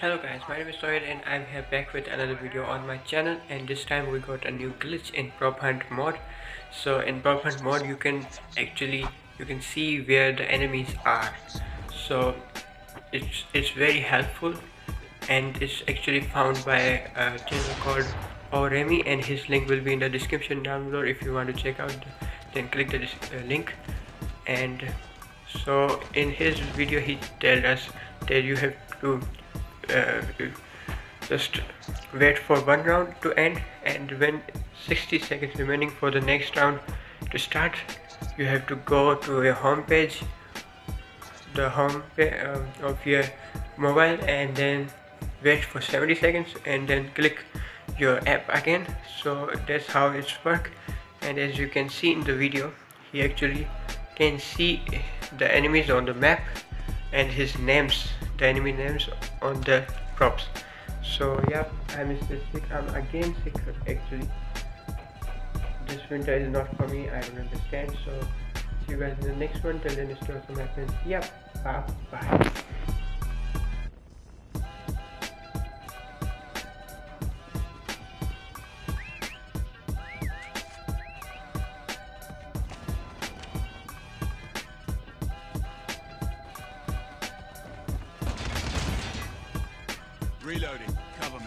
Hello guys, my name is Sohail and I'm here back with another video on my channel and this time we got a new glitch in prop hunt mode. So in prop hunt mode you can actually you can see where the enemies are. So it's it's very helpful and it's actually found by a channel called Oremi and his link will be in the description down below if you want to check out then click the uh, link and so in his video he tells us that you have to uh, just wait for one round to end and when 60 seconds remaining for the next round. To start you have to go to your home page the home um, of your mobile and then wait for 70 seconds and then click your app again. So that's how it's work. And as you can see in the video he actually can see the enemies on the map and his names enemy names on the props so yeah i'm still sick i'm again sick actually. This winter is not for me i don't understand. So see you guys in the next one. Till then stay awesome my friends. Yep bye bye Reloading. Cover.